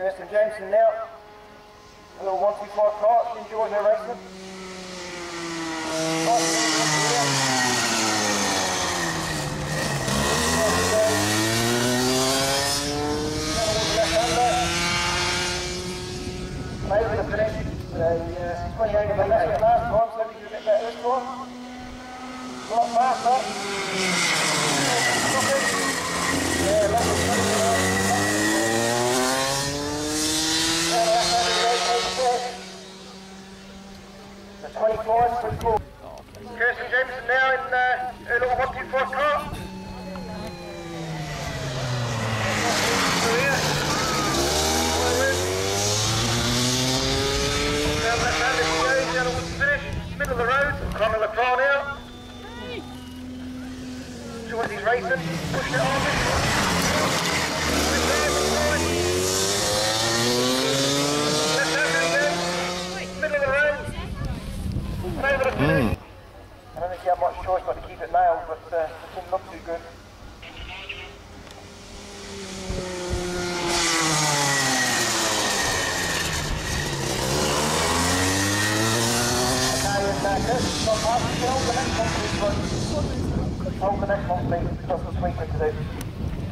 Jameson now. A little 125 car, enjoy her racing. The finish, uh, 28 of the last time, so we can get that this one. A lot faster. 24, oh, Kirsten Jameson now in, uh, in all 124 car. Middle of the road, Conner Le Cras now. Georgie's racing, pushed it on. Finish. I don't think he had much choice but to keep it nailed, but uh, it didn't look too good. Hold the next one, please. Got some sweeping to do.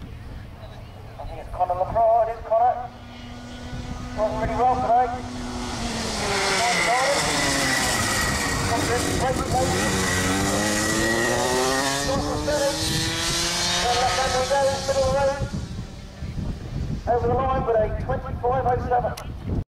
Over the line with a 25.07.